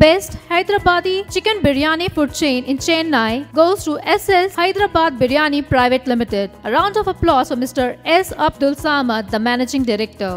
Best Hyderabadi Chicken Biryani Food Chain in Chennai goes to SS Hyderabad Biryani Private Limited. A round of applause for Mr. S. Abdul Samad, the Managing Director.